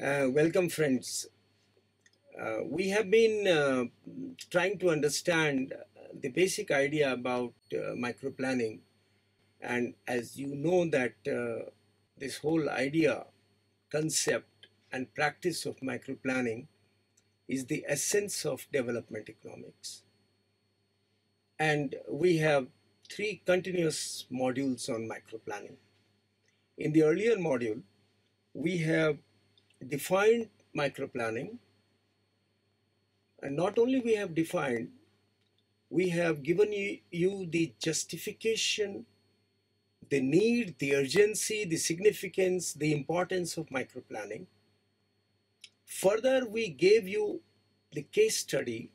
Uh, welcome, friends. Uh, we have been uh, trying to understand the basic idea about uh, microplanning, and as you know, that uh, this whole idea, concept, and practice of microplanning is the essence of development economics. And we have three continuous modules on microplanning. In the earlier module, we have defined microplanning. And not only we have defined we have given you, you the justification the need the urgency the significance the importance of microplanning. Further we gave you the case study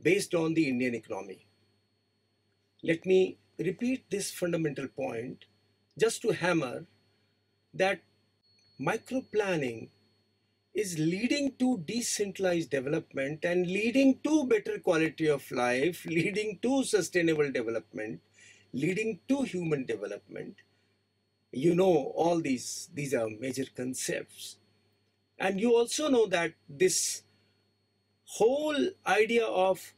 based on the indian economy. Let me repeat this fundamental point just to hammer that microplanning is leading to decentralized development and leading to better quality of life, leading to sustainable development, leading to human development. You know all these, these are major concepts. And you also know that this whole idea of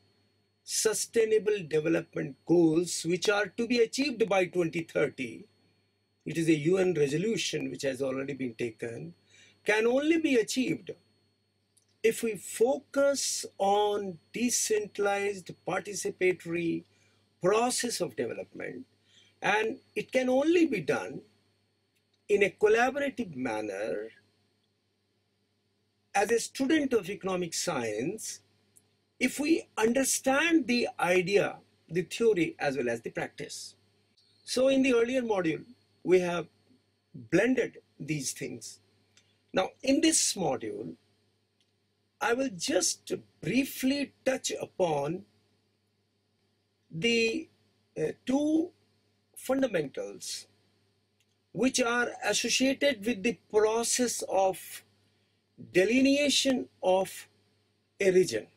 sustainable development goals which are to be achieved by 2030 it is a UN resolution which has already been taken can only be achieved if we focus on decentralized participatory process of development and it can only be done in a collaborative manner. As a student of economic science if we understand the idea the theory as well as the practice. So in the earlier module we have blended these things now, in this module, I will just briefly touch upon the uh, two fundamentals which are associated with the process of delineation of a region.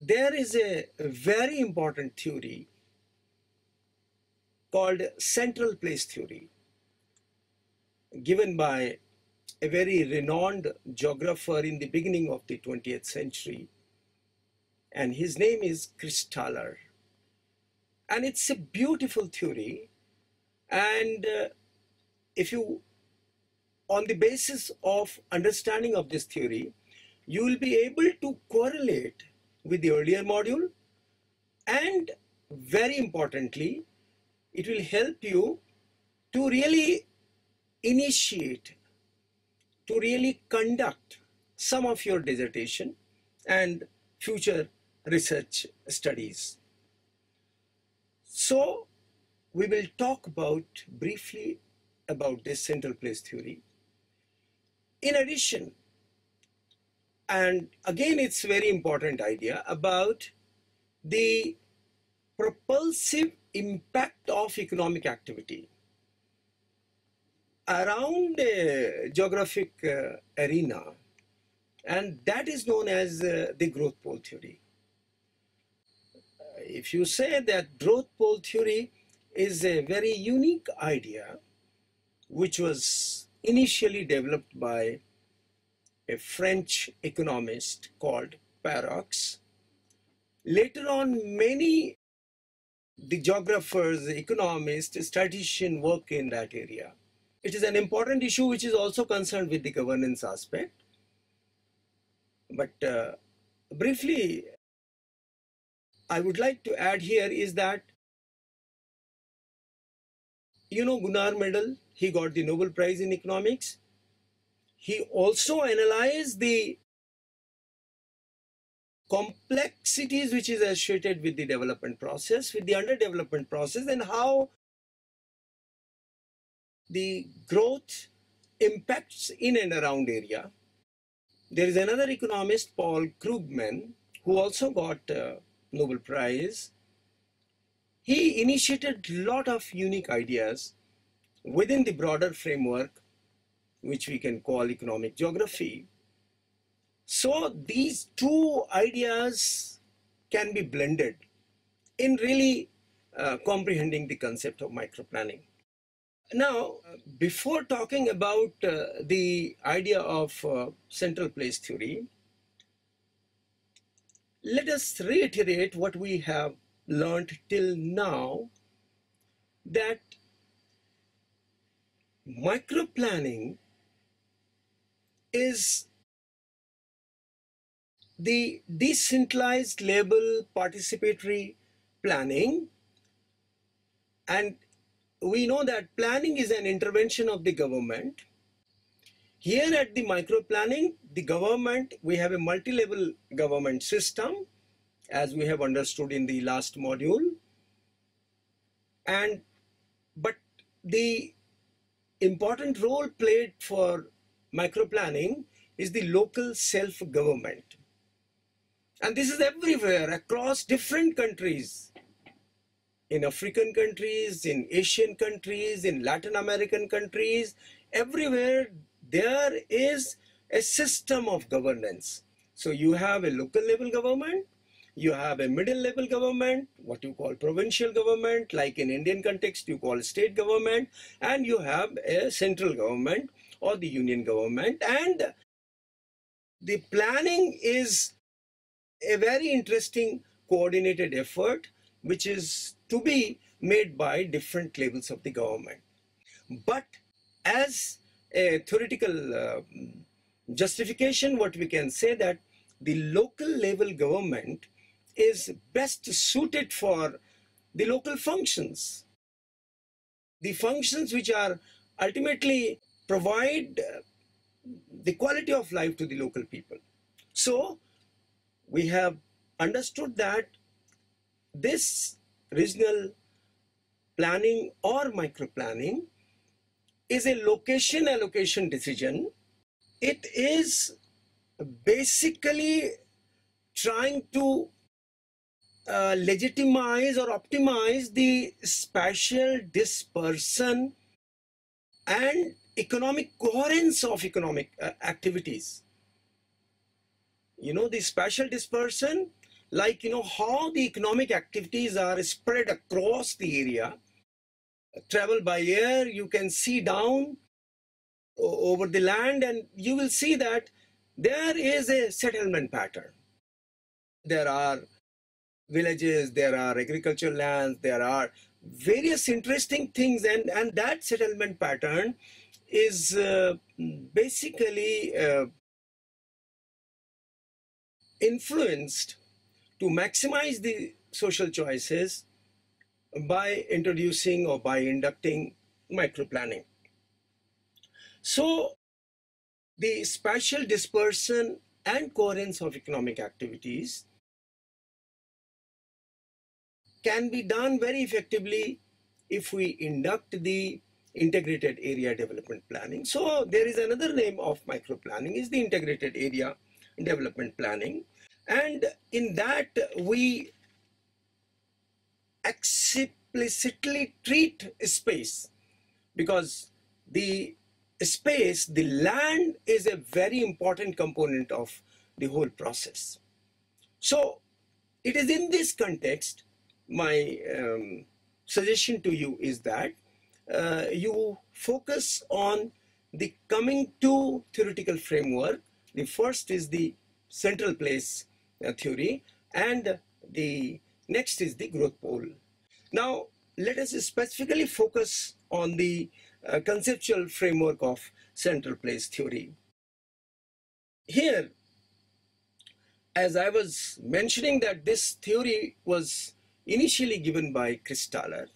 There is a very important theory called central place theory given by a very renowned geographer in the beginning of the 20th century. And his name is Christaller. And it's a beautiful theory. And uh, if you, on the basis of understanding of this theory, you will be able to correlate with the earlier module. And very importantly, it will help you to really initiate to really conduct some of your dissertation and future research studies. So we will talk about briefly about this central place theory. In addition, and again it's very important idea about the propulsive impact of economic activity around a geographic uh, arena and that is known as uh, the growth pole theory. Uh, if you say that growth pole theory is a very unique idea which was initially developed by a French economist called Perroux. Later on, many the geographers, economists, statisticians work in that area. It is an important issue which is also concerned with the governance aspect. But uh, briefly, I would like to add here is that, you know, Gunnar Myrdal, he got the Nobel Prize in Economics. He also analyzed the complexities which is associated with the development process, with the underdevelopment process, and how the growth impacts in and around area. There is another economist, Paul Krugman, who also got a Nobel Prize. He initiated a lot of unique ideas within the broader framework, which we can call economic geography. So these two ideas can be blended in really uh, comprehending the concept of microplanning. Now, before talking about uh, the idea of uh, central place theory, let us reiterate what we have learned till now that microplanning is the decentralized level participatory planning and we know that planning is an intervention of the government here at the micro planning the government we have a multi-level government system as we have understood in the last module and but the important role played for microplanning is the local self-government. And this is everywhere across different countries. In African countries, in Asian countries, in Latin American countries, everywhere there is a system of governance. So you have a local level government, you have a middle level government, what you call provincial government, like in Indian context, you call state government, and you have a central government or the union government. And the planning is a very interesting coordinated effort, which is to be made by different levels of the government. But as a theoretical uh, justification, what we can say that the local level government is best suited for the local functions. The functions which are ultimately provide uh, the quality of life to the local people. So we have understood that this regional planning or micro planning is a location allocation decision. It is basically trying to uh, legitimize or optimize the spatial dispersion and economic coherence of economic uh, activities. You know, the spatial dispersion, like, you know, how the economic activities are spread across the area. Travel by air, you can see down over the land and you will see that there is a settlement pattern. There are villages, there are agricultural lands, there are various interesting things and, and that settlement pattern is uh, basically uh, influenced to maximize the social choices by introducing or by inducting microplanning. So the spatial dispersion and coherence of economic activities can be done very effectively if we induct the integrated area development planning. So there is another name of micro planning is the integrated area development planning. And in that we explicitly treat space because the space, the land is a very important component of the whole process. So it is in this context my um, suggestion to you is that uh, you focus on the coming two theoretical framework. The first is the central place theory and the next is the growth pole. Now let us specifically focus on the uh, conceptual framework of central place theory. Here, as I was mentioning that this theory was initially given by Christaller.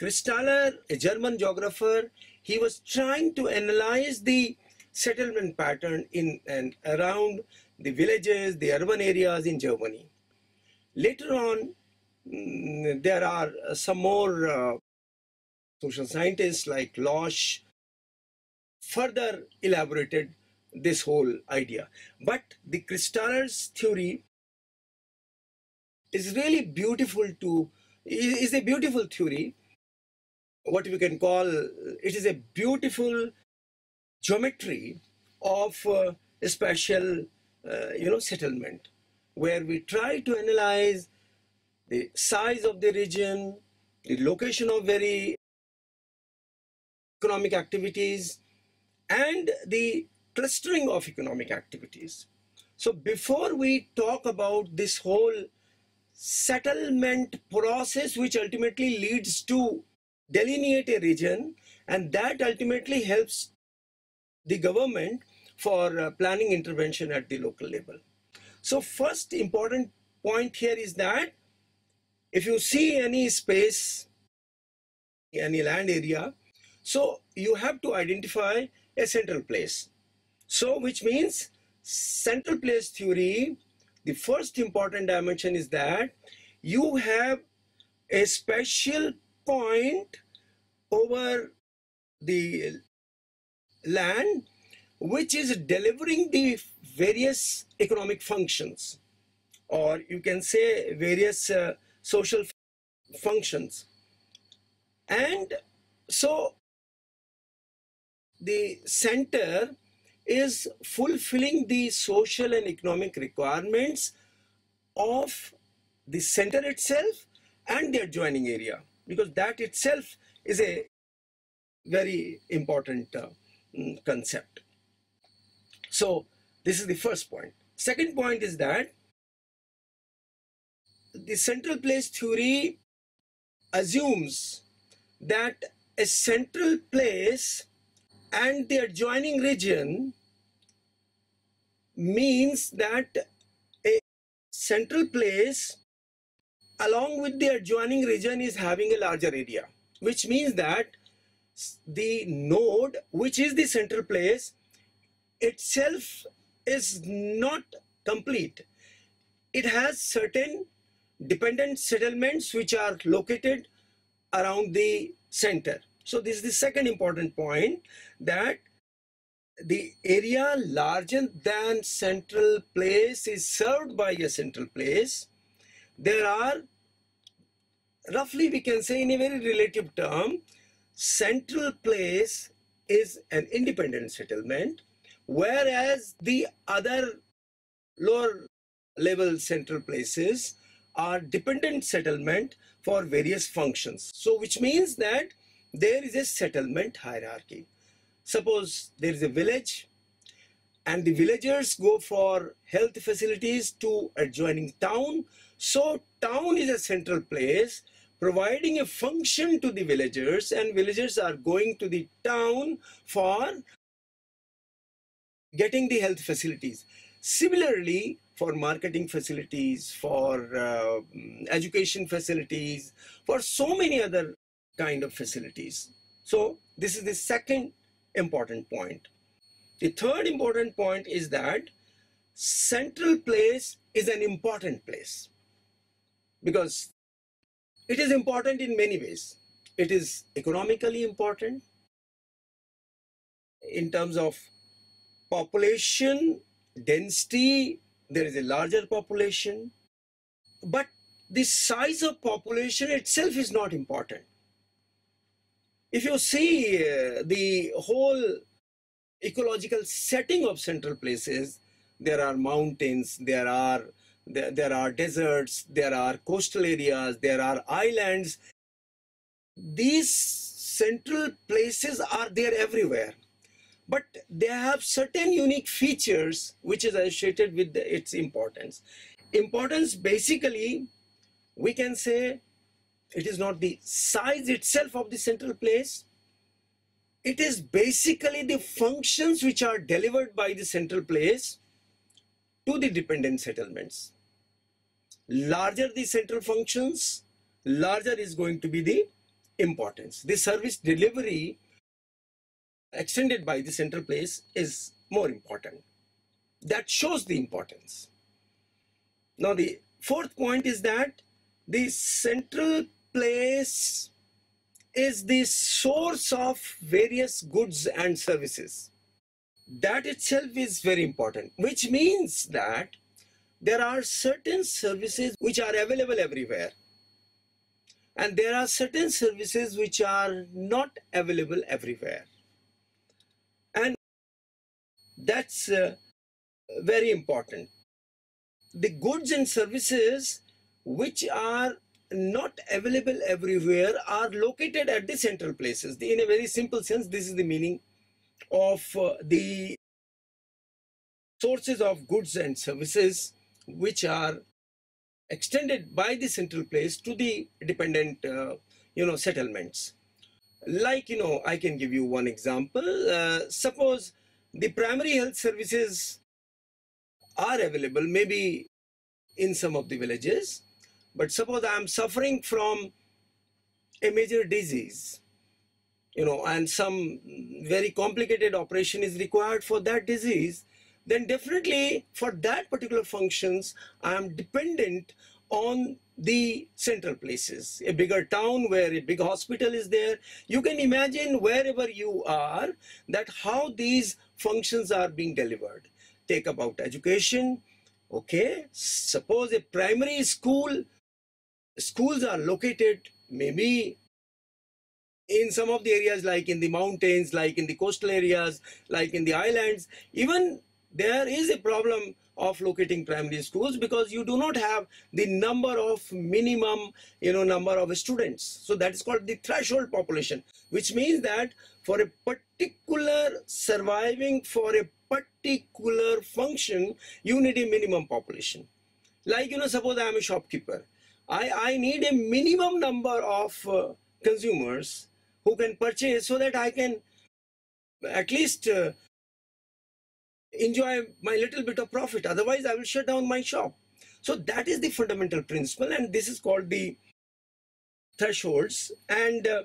Christaller, a German geographer, he was trying to analyze the settlement pattern in and around the villages, the urban areas in Germany. Later on, mm, there are some more uh, social scientists like Losch further elaborated this whole idea. But the Christaller's theory is really beautiful to is a beautiful theory what we can call it is a beautiful geometry of uh, spatial uh, you know settlement where we try to analyze the size of the region the location of very economic activities and the clustering of economic activities. So before we talk about this whole settlement process which ultimately leads to delineate a region and that ultimately helps the government for uh, planning intervention at the local level. So first important point here is that if you see any space, any land area, so you have to identify a central place. So which means central place theory, the first important dimension is that you have a special point over the land which is delivering the various economic functions or you can say various uh, social functions and so the center is fulfilling the social and economic requirements of the center itself and the adjoining area because that itself is a very important uh, mm, concept. So this is the first point. Second point is that the central place theory assumes that a central place and the adjoining region means that a central place along with the adjoining region is having a larger area which means that the node which is the central place itself is not complete it has certain dependent settlements which are located around the center. So this is the second important point that the area larger than central place is served by a central place. There are roughly we can say in a very relative term central place is an independent settlement whereas the other lower level central places are dependent settlement for various functions. So which means that there is a settlement hierarchy. Suppose there is a village and the villagers go for health facilities to adjoining town. So town is a central place providing a function to the villagers and villagers are going to the town for getting the health facilities. Similarly, for marketing facilities, for uh, education facilities, for so many other kind of facilities. So this is the second important point. The third important point is that central place is an important place because it is important in many ways. It is economically important in terms of population density there is a larger population, but the size of population itself is not important. If you see uh, the whole ecological setting of central places, there are mountains, there are there, there are deserts, there are coastal areas, there are islands. These central places are there everywhere but they have certain unique features which is associated with the, its importance. Importance basically, we can say it is not the size itself of the central place, it is basically the functions which are delivered by the central place to the dependent settlements. Larger the central functions, larger is going to be the importance. The service delivery extended by the central place is more important. That shows the importance. Now the fourth point is that the central place is the source of various goods and services. That itself is very important, which means that there are certain services which are available everywhere. And there are certain services which are not available everywhere. That's uh, very important. The goods and services which are not available everywhere are located at the central places. In a very simple sense, this is the meaning of uh, the sources of goods and services which are extended by the central place to the dependent, uh, you know, settlements. Like, you know, I can give you one example. Uh, suppose the primary health services are available maybe in some of the villages, but suppose I am suffering from a major disease, you know, and some very complicated operation is required for that disease, then definitely for that particular functions, I am dependent on the central places. A bigger town where a big hospital is there. You can imagine wherever you are that how these functions are being delivered. Take about education. Okay, suppose a primary school, schools are located maybe in some of the areas like in the mountains, like in the coastal areas, like in the islands, even there is a problem of locating primary schools because you do not have the number of minimum you know number of students. So that is called the threshold population which means that for a particular surviving for a particular function you need a minimum population. Like you know suppose i am a shopkeeper. I i need a minimum number of uh, consumers who can purchase so that i can at least uh, enjoy my little bit of profit. Otherwise, I will shut down my shop. So that is the fundamental principle, and this is called the thresholds. And uh,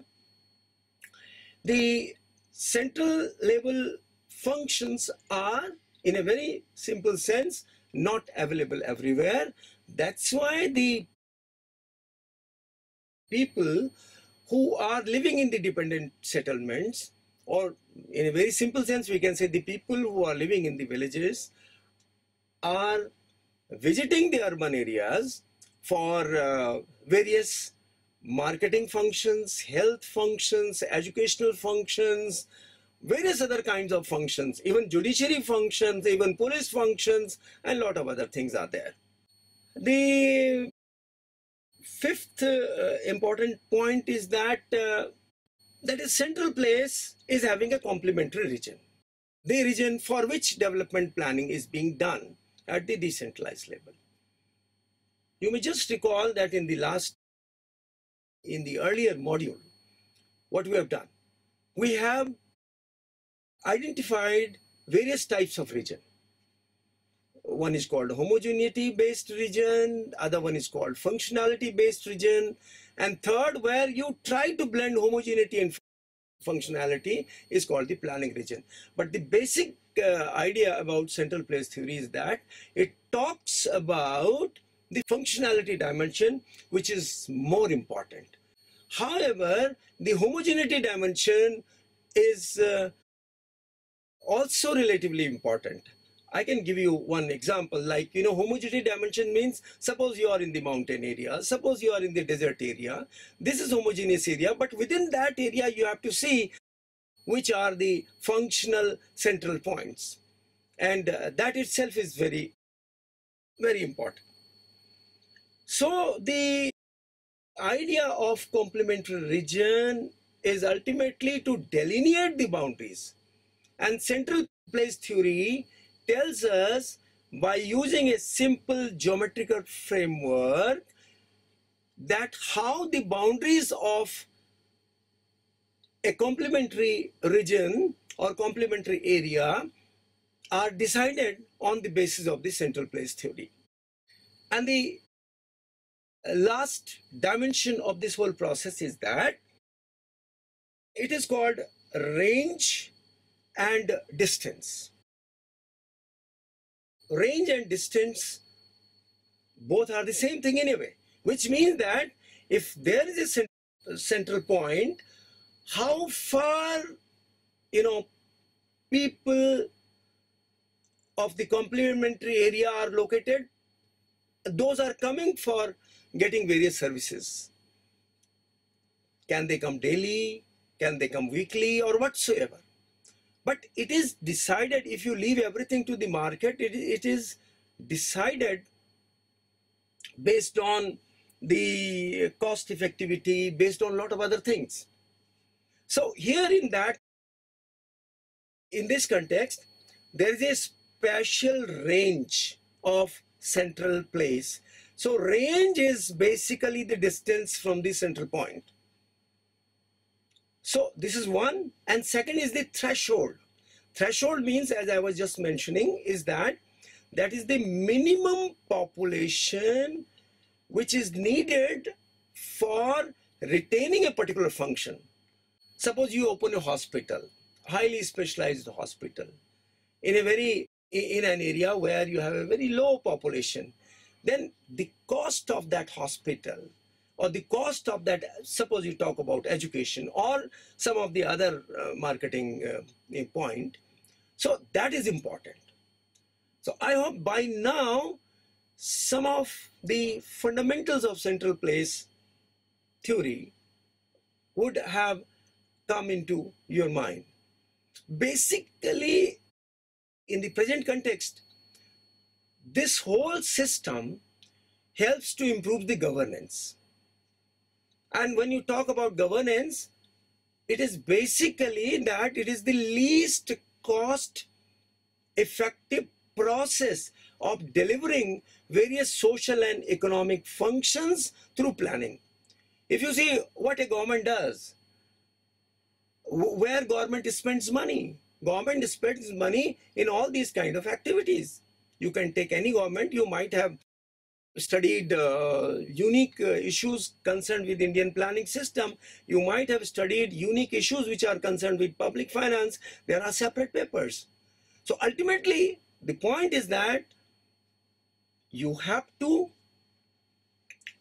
the central level functions are, in a very simple sense, not available everywhere. That's why the people who are living in the dependent settlements or in a very simple sense, we can say the people who are living in the villages are visiting the urban areas for uh, various marketing functions, health functions, educational functions, various other kinds of functions, even judiciary functions, even police functions, and lot of other things are there. The fifth uh, important point is that uh, that is central place is having a complementary region. The region for which development planning is being done at the decentralized level. You may just recall that in the last, in the earlier module, what we have done. We have identified various types of region. One is called homogeneity based region, other one is called functionality based region, and third, where you try to blend homogeneity and functionality is called the planning region. But the basic uh, idea about central place theory is that it talks about the functionality dimension, which is more important. However, the homogeneity dimension is uh, also relatively important. I can give you one example like, you know, homogeneity dimension means suppose you are in the mountain area, suppose you are in the desert area. This is homogeneous area, but within that area you have to see which are the functional central points. And uh, that itself is very, very important. So the idea of complementary region is ultimately to delineate the boundaries. And central place theory tells us by using a simple geometrical framework that how the boundaries of a complementary region or complementary area are decided on the basis of the central place theory. And the last dimension of this whole process is that it is called range and distance range and distance both are the same thing anyway, which means that if there is a cent central point, how far, you know, people of the complementary area are located, those are coming for getting various services. Can they come daily? Can they come weekly or whatsoever? But it is decided if you leave everything to the market, it, it is decided based on the cost effectivity based on a lot of other things. So here in that, in this context, there is a special range of central place. So range is basically the distance from the central point. So this is one and second is the threshold. Threshold means as I was just mentioning is that that is the minimum population which is needed for retaining a particular function. Suppose you open a hospital, highly specialized hospital, in a very in an area where you have a very low population, then the cost of that hospital or the cost of that, suppose you talk about education or some of the other uh, marketing uh, point. So that is important. So I hope by now some of the fundamentals of central place theory would have come into your mind. Basically, in the present context, this whole system helps to improve the governance. And when you talk about governance, it is basically that it is the least cost effective process of delivering various social and economic functions through planning. If you see what a government does, where government spends money, government spends money in all these kind of activities. You can take any government, you might have studied uh, unique uh, issues concerned with Indian planning system. You might have studied unique issues which are concerned with public finance. There are separate papers. So ultimately, the point is that you have to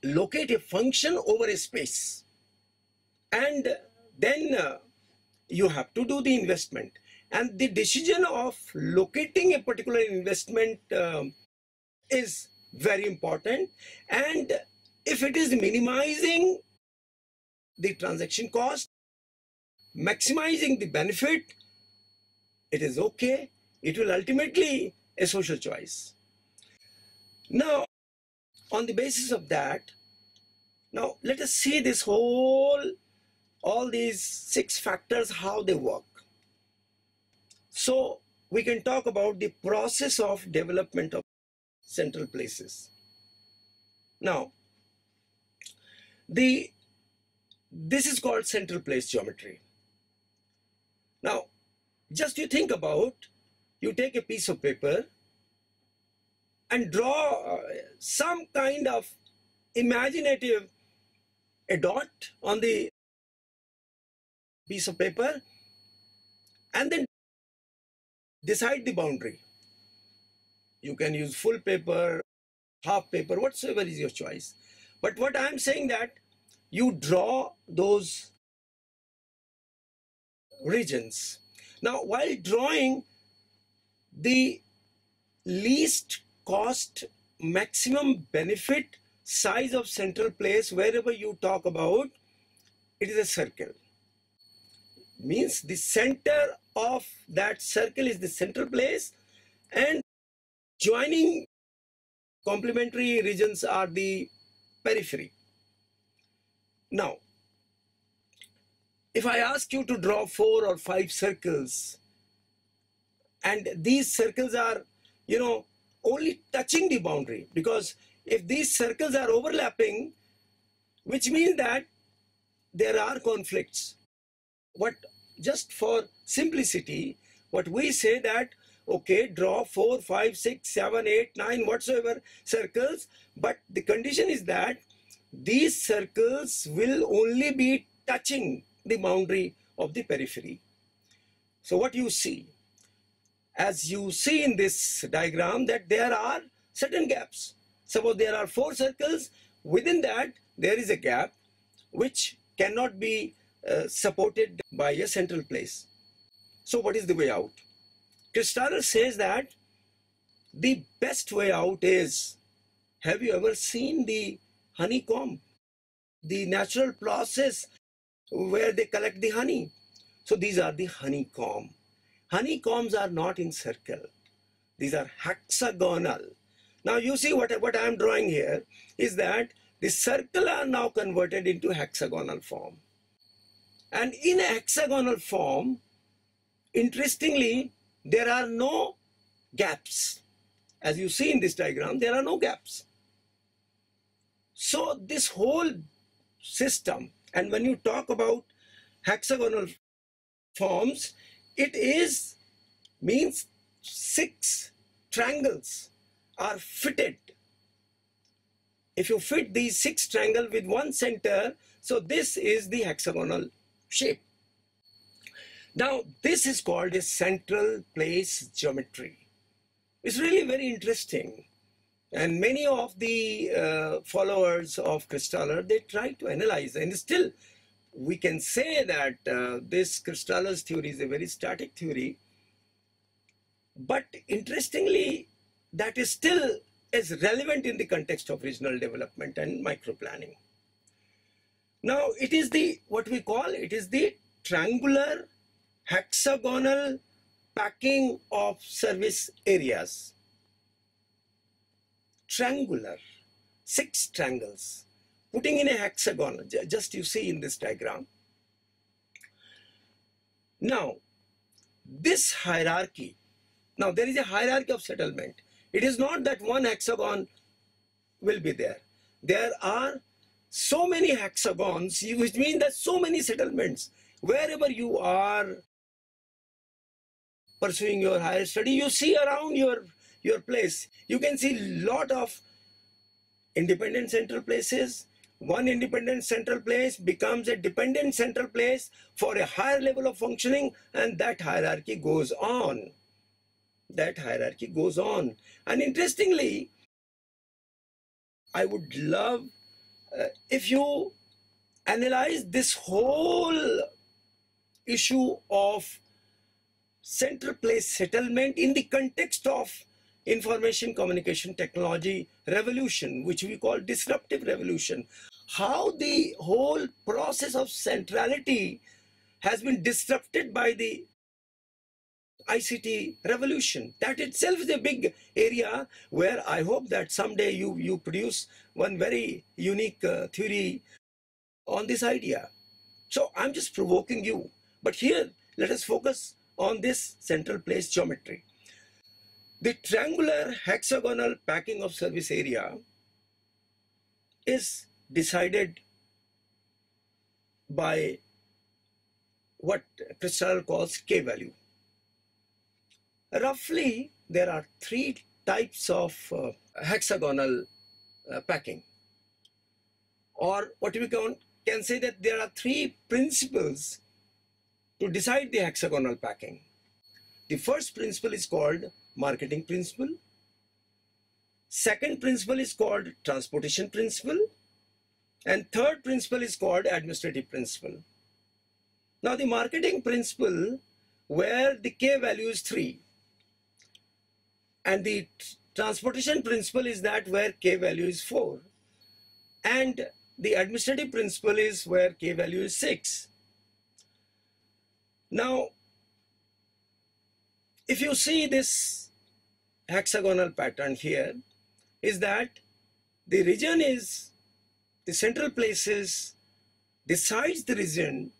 locate a function over a space and then uh, you have to do the investment and the decision of locating a particular investment uh, is very important. And if it is minimizing the transaction cost maximizing the benefit it is okay. It will ultimately a social choice. Now on the basis of that now let us see this whole all these six factors how they work. So we can talk about the process of development of central places. Now, the this is called central place geometry. Now, just you think about, you take a piece of paper and draw uh, some kind of imaginative a dot on the piece of paper and then decide the boundary. You can use full paper, half paper, whatsoever is your choice. But what I am saying that you draw those regions. Now, while drawing the least cost maximum benefit size of central place wherever you talk about it is a circle means the center of that circle is the central place and Joining complementary regions are the periphery. Now, if I ask you to draw four or five circles, and these circles are, you know, only touching the boundary, because if these circles are overlapping, which means that there are conflicts. What just for simplicity, what we say that okay draw four five six seven eight nine whatsoever circles. But the condition is that these circles will only be touching the boundary of the periphery. So what you see? As you see in this diagram that there are certain gaps. Suppose there are four circles. Within that there is a gap which cannot be uh, supported by a central place. So what is the way out Aristotle says that the best way out is have you ever seen the honeycomb? The natural process where they collect the honey. So these are the honeycomb. Honeycombs are not in circle. These are hexagonal. Now you see what, what I am drawing here is that the circle are now converted into hexagonal form. And in a hexagonal form, interestingly, there are no gaps. As you see in this diagram, there are no gaps. So this whole system, and when you talk about hexagonal forms, it is means six triangles are fitted. If you fit these six triangles with one center, so this is the hexagonal shape. Now, this is called a central place geometry. It's really very interesting. And many of the uh, followers of Christaller, they try to analyze and still we can say that uh, this Christaller's theory is a very static theory. But interestingly, that is still as relevant in the context of regional development and microplanning. Now it is the, what we call, it is the triangular hexagonal packing of service areas. Triangular, six triangles, putting in a hexagon, just you see in this diagram. Now, this hierarchy, now there is a hierarchy of settlement. It is not that one hexagon will be there. There are so many hexagons, which means that so many settlements. Wherever you are pursuing your higher study, you see around your, your place, you can see a lot of independent central places. One independent central place becomes a dependent central place for a higher level of functioning and that hierarchy goes on. That hierarchy goes on. And interestingly, I would love uh, if you analyze this whole issue of central place settlement in the context of information communication technology revolution, which we call disruptive revolution. How the whole process of centrality has been disrupted by the ICT revolution. That itself is a big area where I hope that someday you, you produce one very unique uh, theory on this idea. So I'm just provoking you. But here, let us focus on this central place geometry. The triangular hexagonal packing of service area is decided by what Christaller calls K value. Roughly, there are three types of uh, hexagonal uh, packing. Or what we can, can say that there are three principles to decide the hexagonal packing. The first principle is called marketing principle. Second principle is called transportation principle. And third principle is called administrative principle. Now the marketing principle where the K value is 3 and the transportation principle is that where K value is 4 and the administrative principle is where K value is 6 now, if you see this hexagonal pattern here, is that the region is, the central places decides the region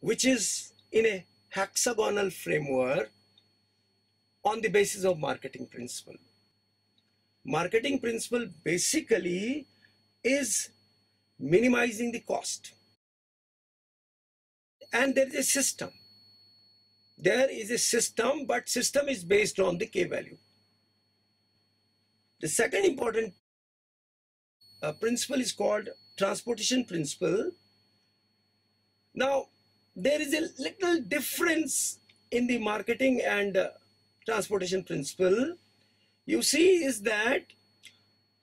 which is in a hexagonal framework on the basis of marketing principle. Marketing principle basically is minimizing the cost. And there is a system there is a system, but system is based on the K value. The second important uh, principle is called transportation principle. Now, there is a little difference in the marketing and uh, transportation principle. You see is that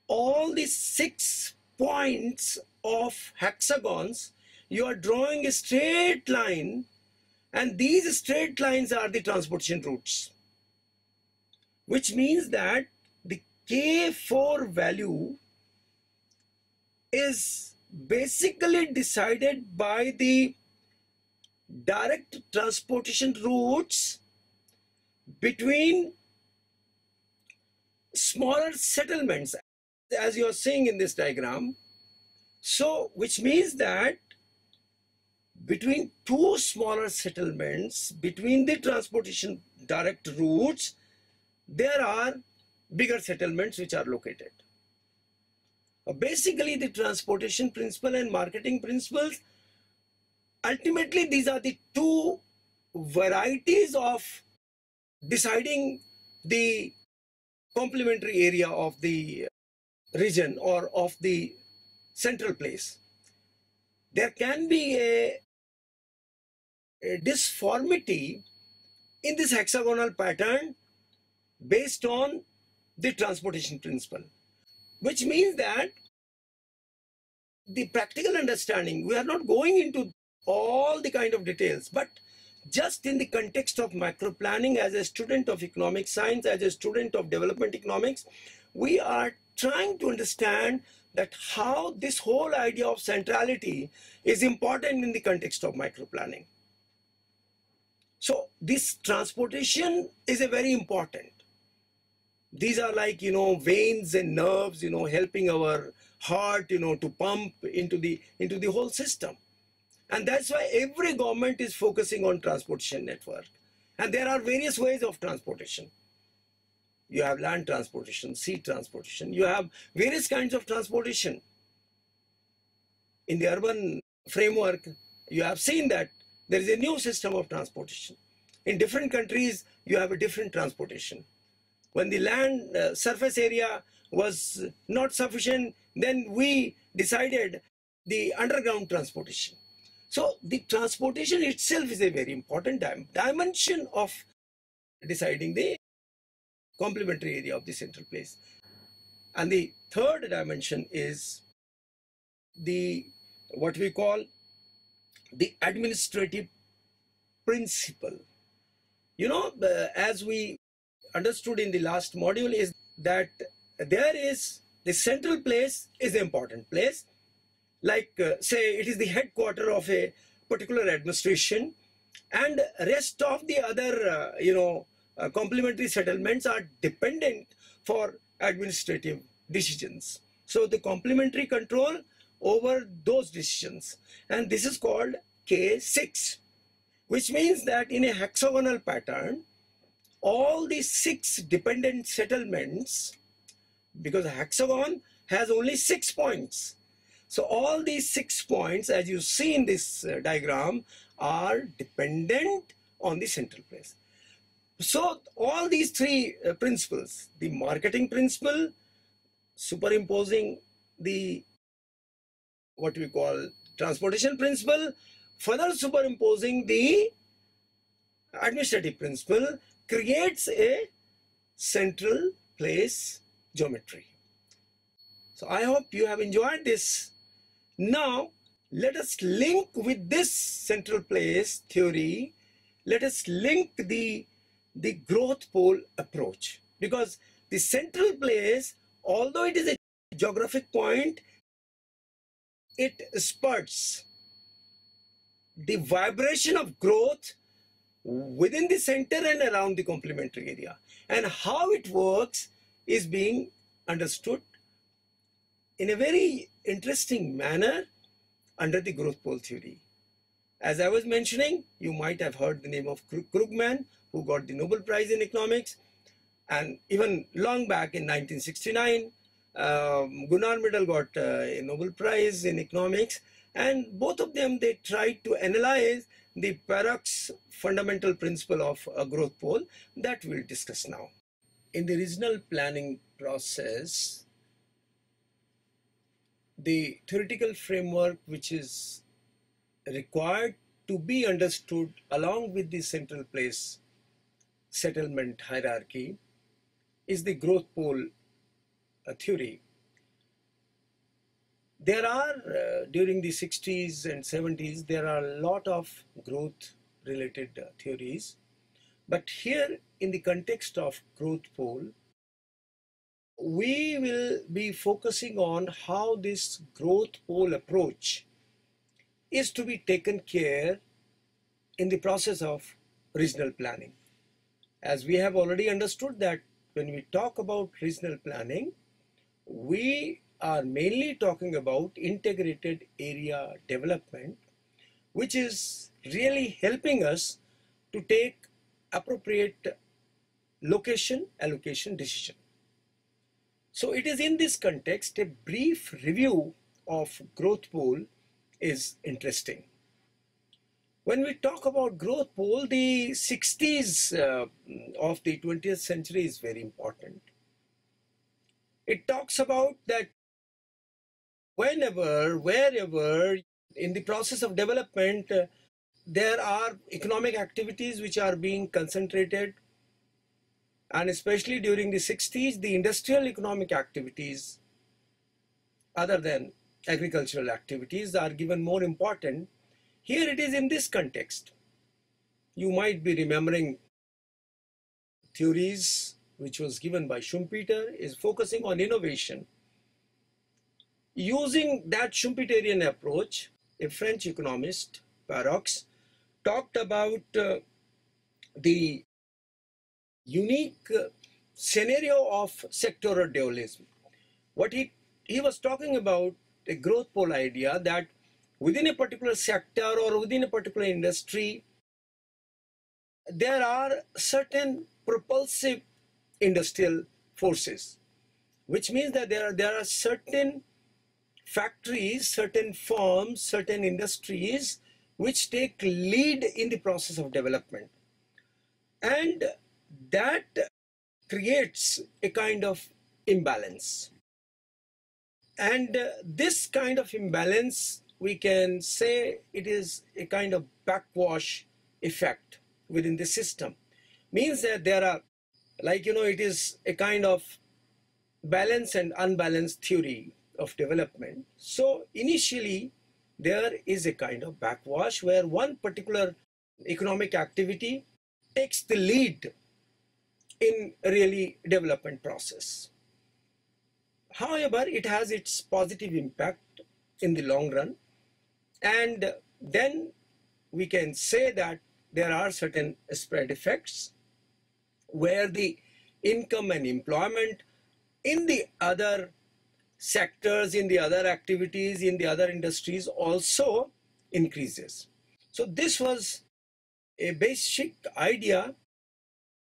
all the six points of hexagons, you are drawing a straight line and these straight lines are the transportation routes, which means that the K4 value is basically decided by the direct transportation routes between smaller settlements as you are seeing in this diagram. So, which means that between two smaller settlements, between the transportation direct routes, there are bigger settlements which are located. Uh, basically, the transportation principle and marketing principles, ultimately these are the two varieties of deciding the complementary area of the region or of the central place. There can be a, a disformity in this hexagonal pattern based on the transportation principle, which means that the practical understanding, we are not going into all the kind of details, but just in the context of macro planning as a student of economic science, as a student of development economics, we are trying to understand that how this whole idea of centrality is important in the context of macro planning. So this transportation is a very important. These are like, you know, veins and nerves, you know, helping our heart, you know, to pump into the, into the whole system. And that's why every government is focusing on transportation network. And there are various ways of transportation. You have land transportation, sea transportation. You have various kinds of transportation. In the urban framework, you have seen that there is a new system of transportation. In different countries, you have a different transportation. When the land uh, surface area was not sufficient, then we decided the underground transportation. So the transportation itself is a very important dim dimension of deciding the complementary area of the central place. And the third dimension is the what we call the administrative principle. You know, uh, as we understood in the last module is that there is the central place is the important place like uh, say it is the headquarter of a particular administration and rest of the other uh, you know uh, complementary settlements are dependent for administrative decisions so the complementary control over those decisions and this is called k6 which means that in a hexagonal pattern all the six dependent settlements because a hexagon has only six points so all these six points, as you see in this uh, diagram, are dependent on the central place. So all these three uh, principles, the marketing principle, superimposing the what we call transportation principle, further superimposing the administrative principle creates a central place geometry. So I hope you have enjoyed this now, let us link with this central place theory, let us link the, the growth pole approach because the central place, although it is a geographic point, it spurts the vibration of growth within the center and around the complementary area. And how it works is being understood in a very interesting manner under the growth pole theory. As I was mentioning, you might have heard the name of Krugman, who got the Nobel Prize in Economics. And even long back in 1969, um, Gunnar Myrdal got uh, a Nobel Prize in Economics. And both of them, they tried to analyze the Perroux's fundamental principle of a growth pole that we'll discuss now. In the regional planning process, the theoretical framework which is required to be understood along with the central place settlement hierarchy is the growth pole theory. There are, uh, during the 60s and 70s, there are a lot of growth related uh, theories. But here in the context of growth pole, we will be focusing on how this growth pole approach is to be taken care in the process of regional planning. As we have already understood that when we talk about regional planning, we are mainly talking about integrated area development, which is really helping us to take appropriate location allocation decision. So it is in this context a brief review of growth pole is interesting. When we talk about growth pole, the 60s uh, of the 20th century is very important. It talks about that whenever, wherever in the process of development, uh, there are economic activities which are being concentrated and especially during the 60s, the industrial economic activities other than agricultural activities are given more important here it is in this context. You might be remembering theories which was given by Schumpeter is focusing on innovation. Using that Schumpeterian approach, a French economist, Perroux, talked about uh, the unique uh, scenario of sectoral dualism. What he, he was talking about a growth pole idea that within a particular sector or within a particular industry, there are certain propulsive industrial forces, which means that there are, there are certain factories, certain firms, certain industries which take lead in the process of development. And that creates a kind of imbalance. And uh, this kind of imbalance we can say it is a kind of backwash effect within the system. Means that there are, like, you know, it is a kind of balance and unbalanced theory of development. So initially, there is a kind of backwash where one particular economic activity takes the lead in really development process. However, it has its positive impact in the long run and then we can say that there are certain spread effects where the income and employment in the other sectors, in the other activities, in the other industries also increases. So this was a basic idea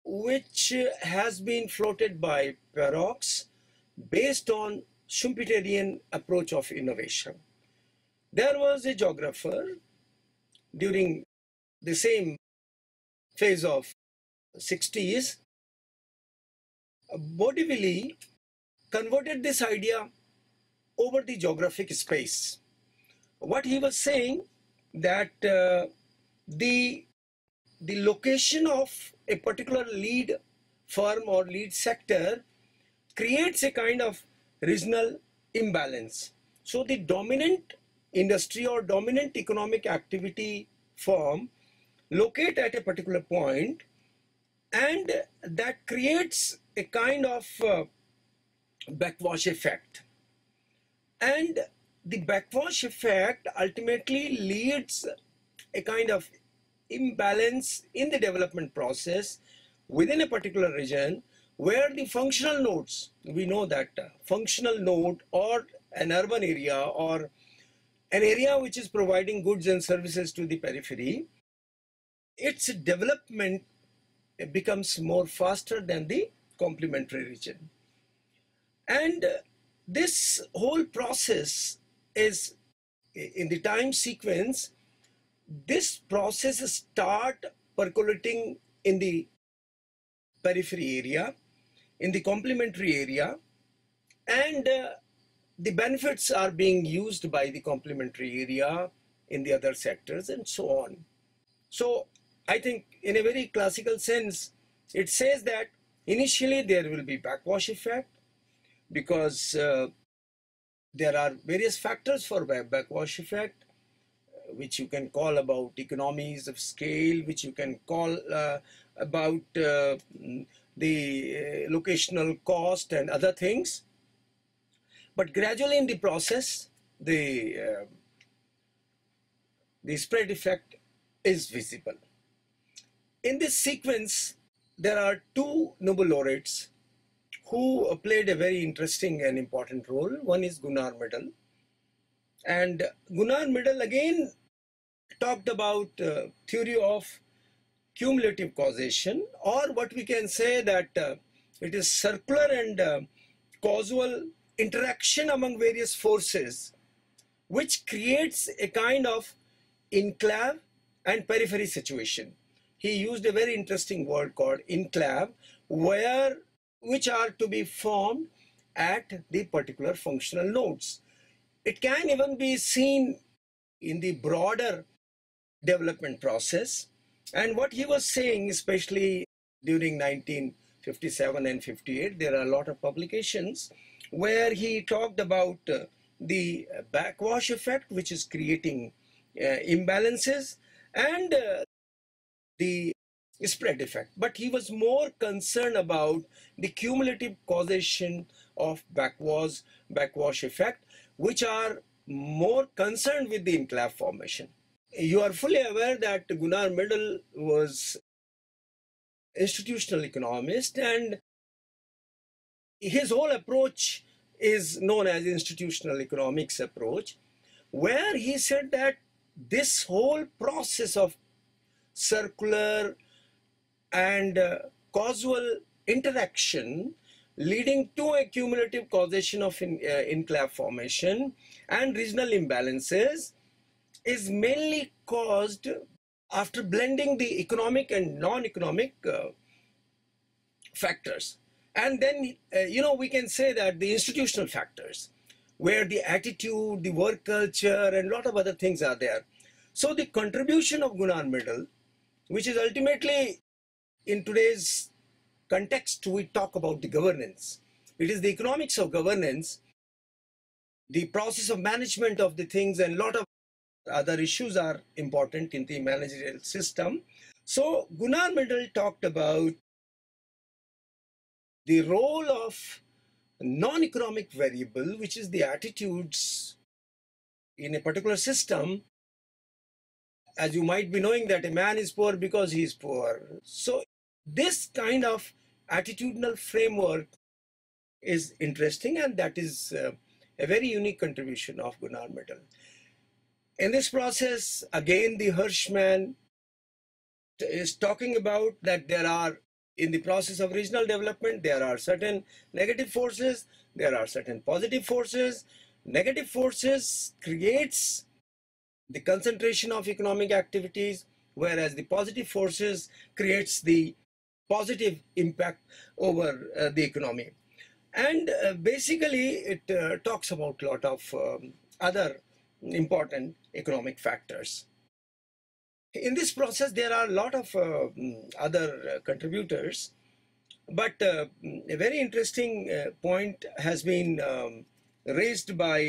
which has been floated by Perroux based on Schumpeterian approach of innovation. There was a geographer during the same phase of 60s. Boudeville converted this idea over the geographic space. What he was saying that uh, the the location of a particular lead firm or lead sector creates a kind of regional imbalance. So the dominant industry or dominant economic activity firm locate at a particular point and that creates a kind of uh, backwash effect. And the backwash effect ultimately leads a kind of imbalance in the development process within a particular region where the functional nodes we know that uh, functional node or an urban area or an area which is providing goods and services to the periphery, its development becomes more faster than the complementary region. And this whole process is in the time sequence, this process start percolating in the periphery area, in the complementary area, and uh, the benefits are being used by the complementary area in the other sectors and so on. So I think in a very classical sense, it says that initially there will be backwash effect because uh, there are various factors for backwash effect which you can call about economies of scale, which you can call uh, about uh, the uh, locational cost and other things. But gradually in the process, the, uh, the spread effect is visible. In this sequence, there are two Nobel laureates who played a very interesting and important role. One is Gunnar Myrdal. And Gunnar Myrdal again talked about uh, theory of cumulative causation or what we can say that uh, it is circular and uh, causal interaction among various forces which creates a kind of enclave and periphery situation. He used a very interesting word called enclave where which are to be formed at the particular functional nodes. It can even be seen in the broader development process. And what he was saying, especially during 1957 and 58, there are a lot of publications where he talked about uh, the backwash effect, which is creating uh, imbalances, and uh, the spread effect. But he was more concerned about the cumulative causation of backwash, backwash effect, which are more concerned with the enclave formation. You are fully aware that Gunnar Myrdal was institutional economist and his whole approach is known as institutional economics approach where he said that this whole process of circular and uh, causal interaction leading to a cumulative causation of in, uh, enclave formation and regional imbalances is mainly caused after blending the economic and non-economic uh, factors. And then, uh, you know, we can say that the institutional factors, where the attitude, the work culture, and a lot of other things are there. So the contribution of Gunnar Myrdal, which is ultimately in today's context, we talk about the governance. It is the economics of governance, the process of management of the things, and lot of other issues are important in the managerial system. So Gunnar Myrdal talked about the role of non-economic variable, which is the attitudes in a particular system, as you might be knowing that a man is poor because he is poor. So this kind of attitudinal framework is interesting and that is uh, a very unique contribution of Gunnar Myrdal. In this process, again, the Hirschman is talking about that there are, in the process of regional development, there are certain negative forces, there are certain positive forces. Negative forces creates the concentration of economic activities, whereas the positive forces creates the positive impact over uh, the economy. And uh, basically, it uh, talks about a lot of um, other important economic factors. In this process, there are a lot of uh, other contributors, but uh, a very interesting uh, point has been um, raised by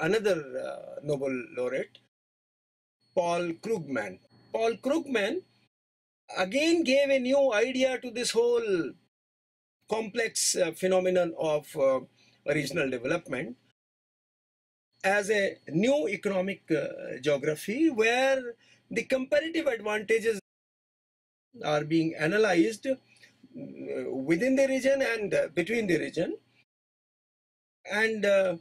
another Nobel laureate, Paul Krugman. Paul Krugman again gave a new idea to this whole complex uh, phenomenon of uh, regional development as a new economic uh, geography where the comparative advantages are being analyzed uh, within the region and uh, between the region and uh,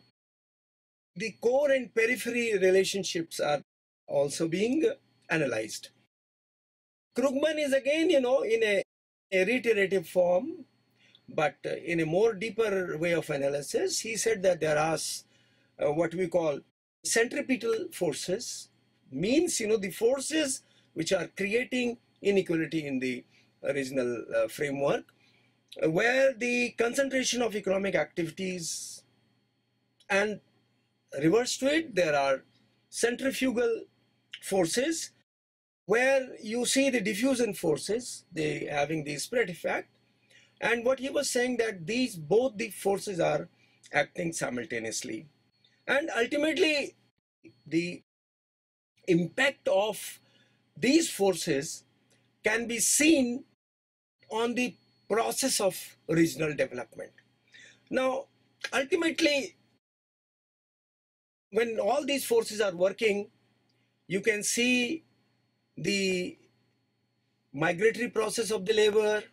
the core and periphery relationships are also being analyzed. Krugman is again, you know, in a, a reiterative form, but uh, in a more deeper way of analysis, he said that there are uh, what we call centripetal forces, means, you know, the forces which are creating inequality in the regional uh, framework, where the concentration of economic activities and reverse to it, there are centrifugal forces where you see the diffusion forces, they having the spread effect. And what he was saying that these both the forces are acting simultaneously. And ultimately, the impact of these forces can be seen on the process of regional development. Now, ultimately, when all these forces are working, you can see the migratory process of the labor,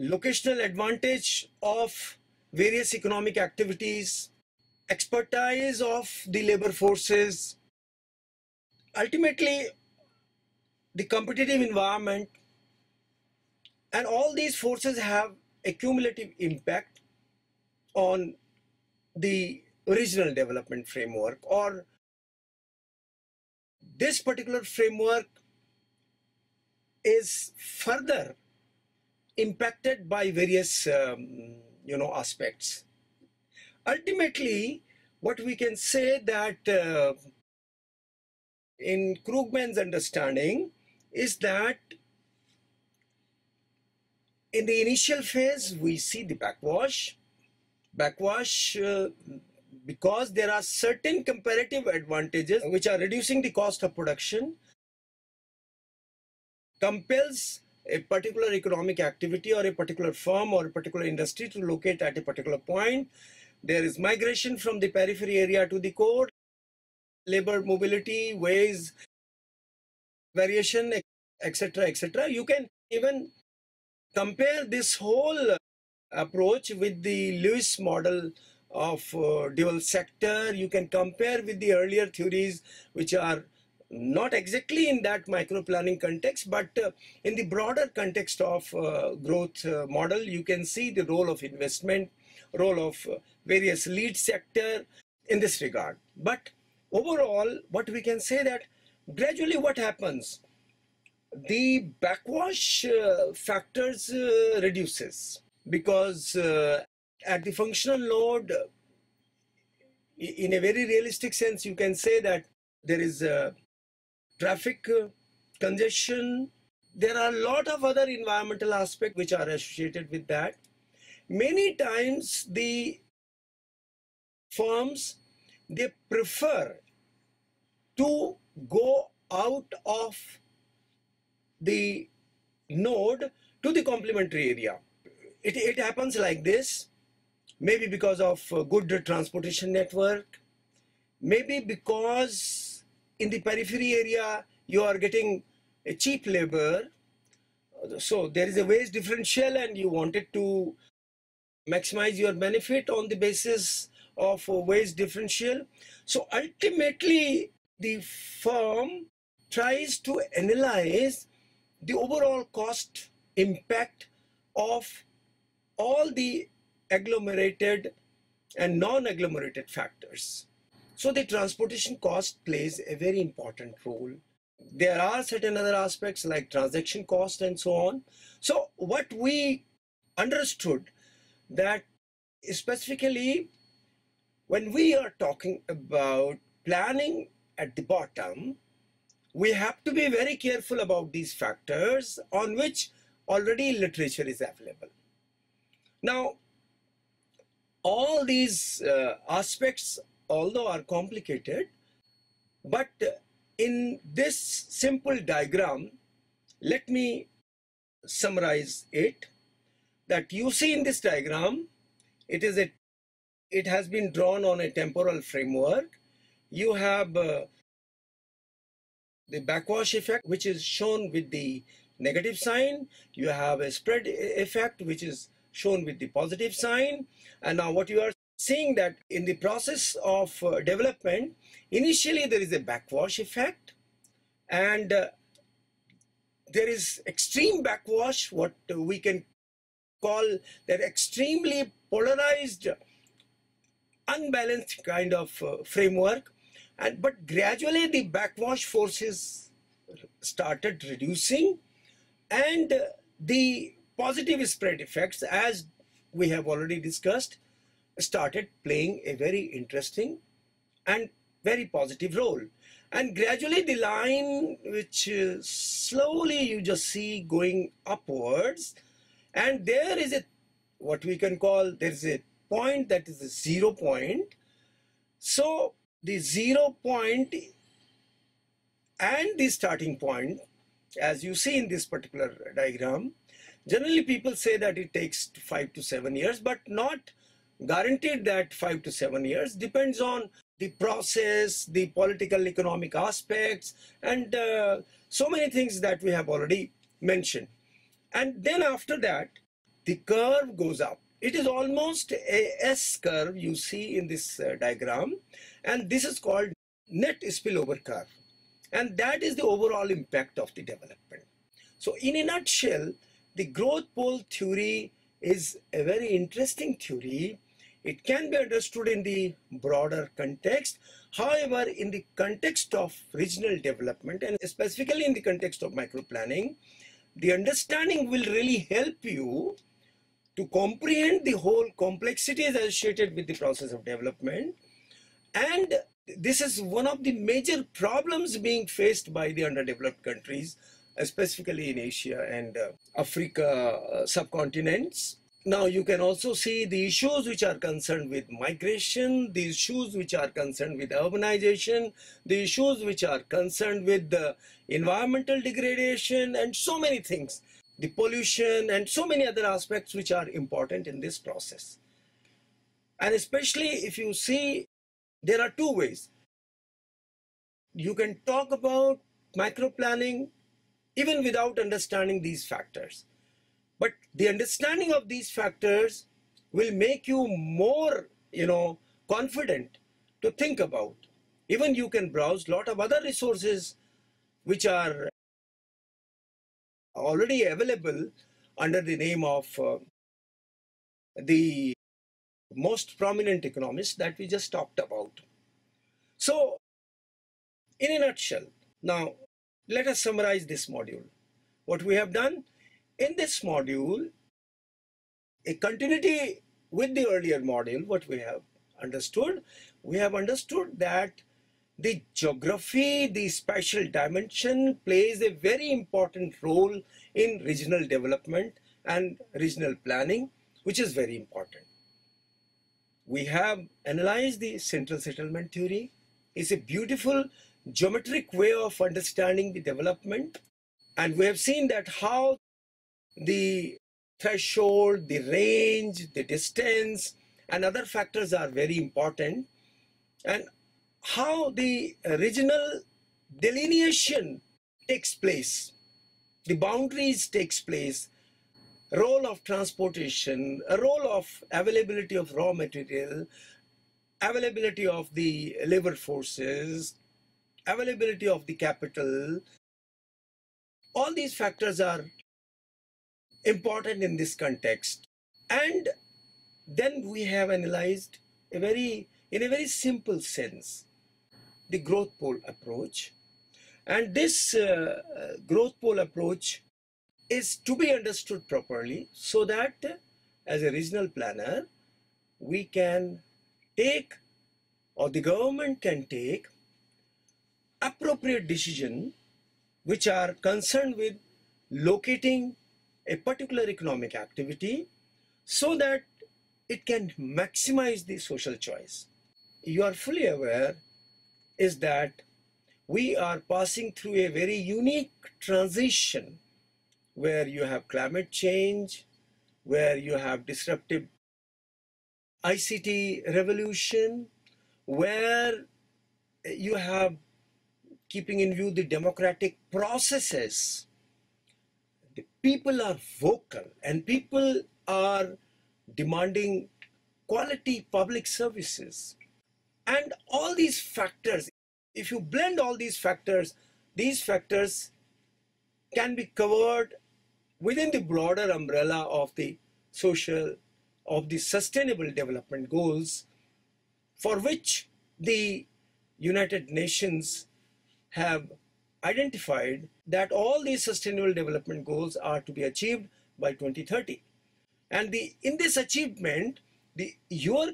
locational advantage of various economic activities, expertise of the labor forces, ultimately the competitive environment, and all these forces have a cumulative impact on the original development framework or this particular framework is further impacted by various um, you know aspects. Ultimately what we can say that uh, in krugman's understanding is that in the initial phase we see the backwash. Backwash uh, because there are certain comparative advantages which are reducing the cost of production compels a particular economic activity or a particular firm or a particular industry to locate at a particular point. There is migration from the periphery area to the core, labor mobility, ways, variation, etc., etc. You can even compare this whole approach with the Lewis model of uh, dual sector. You can compare with the earlier theories which are not exactly in that micro planning context, but uh, in the broader context of uh, growth uh, model, you can see the role of investment, role of uh, various lead sector in this regard. But overall, what we can say that gradually what happens, the backwash uh, factors reduces because at the functional node, in a very realistic sense, you can say that there is a traffic uh, congestion. There are a lot of other environmental aspects which are associated with that. Many times the firms, they prefer to go out of the node to the complementary area. It, it happens like this, maybe because of good transportation network, maybe because in the periphery area, you are getting a cheap labor. So there is a wage differential and you wanted to maximize your benefit on the basis of wage differential. So ultimately, the firm tries to analyze the overall cost impact of all the agglomerated and non-agglomerated factors. So the transportation cost plays a very important role. There are certain other aspects like transaction cost and so on. So what we understood that specifically when we are talking about planning at the bottom, we have to be very careful about these factors on which already literature is available. Now, all these uh, aspects although are complicated, but in this simple diagram, let me summarize it that you see in this diagram, it is a it has been drawn on a temporal framework. You have uh, the backwash effect, which is shown with the negative sign. You have a spread effect, which is shown with the positive sign. And now what you are seeing that in the process of uh, development, initially there is a backwash effect and uh, there is extreme backwash, what we can call that extremely polarized, unbalanced kind of uh, framework. And but gradually the backwash forces started reducing and the positive spread effects as we have already discussed started playing a very interesting and very positive role. And gradually the line which uh, slowly you just see going upwards and there is a what we can call there is a point that is a zero point. So the zero point and the starting point as you see in this particular diagram generally people say that it takes five to seven years but not guaranteed that five to seven years depends on the process, the political economic aspects, and uh, so many things that we have already mentioned. And then after that, the curve goes up. It is almost a S curve you see in this uh, diagram and this is called net spillover curve and that is the overall impact of the development. So in a nutshell, the growth pole theory is a very interesting theory. It can be understood in the broader context. However, in the context of regional development and specifically in the context of microplanning, the understanding will really help you to comprehend the whole complexities associated with the process of development and this is one of the major problems being faced by the underdeveloped countries, specifically in Asia and uh, Africa uh, subcontinents. Now you can also see the issues which are concerned with migration, the issues which are concerned with urbanization, the issues which are concerned with the environmental degradation and so many things, the pollution and so many other aspects which are important in this process. And especially if you see there are two ways. You can talk about microplanning even without understanding these factors. But the understanding of these factors will make you more, you know, confident to think about. Even you can browse a lot of other resources which are already available under the name of uh, the most prominent economists that we just talked about. So, in a nutshell, now let us summarize this module. What we have done in this module, a continuity with the earlier module, what we have understood, we have understood that the geography, the spatial dimension plays a very important role in regional development and regional planning, which is very important we have analyzed the central settlement theory. It's a beautiful geometric way of understanding the development. And we have seen that how the threshold, the range, the distance, and other factors are very important. And how the regional delineation takes place, the boundaries takes place role of transportation, a role of availability of raw material, availability of the labor forces, availability of the capital. All these factors are important in this context. And then we have analyzed a very, in a very simple sense, the growth pole approach. And this uh, growth pole approach is to be understood properly so that as a regional planner, we can take or the government can take appropriate decision which are concerned with locating a particular economic activity so that it can maximize the social choice. You are fully aware is that we are passing through a very unique transition where you have climate change, where you have disruptive ICT revolution, where you have keeping in view the democratic processes. The people are vocal and people are demanding quality public services. And all these factors, if you blend all these factors, these factors can be covered within the broader umbrella of the social, of the sustainable development goals for which the United Nations have identified that all these sustainable development goals are to be achieved by 2030. And the, in this achievement, the, your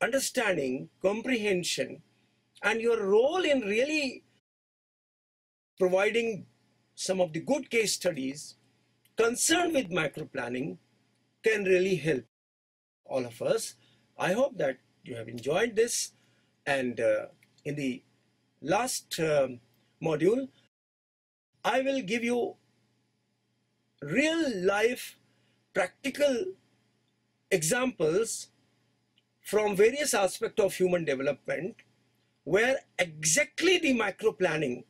understanding, comprehension, and your role in really providing some of the good case studies concerned with microplanning can really help all of us. I hope that you have enjoyed this and uh, in the last uh, module I will give you real life practical examples from various aspects of human development where exactly the microplanning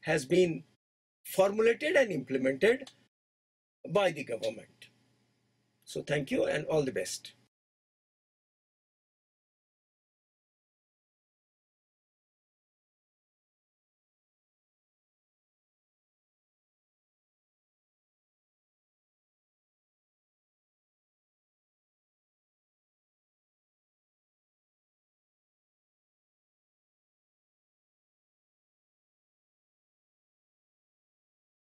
has been formulated and implemented by the government. So thank you and all the best.